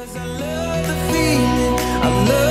Cause I love the feeling, I love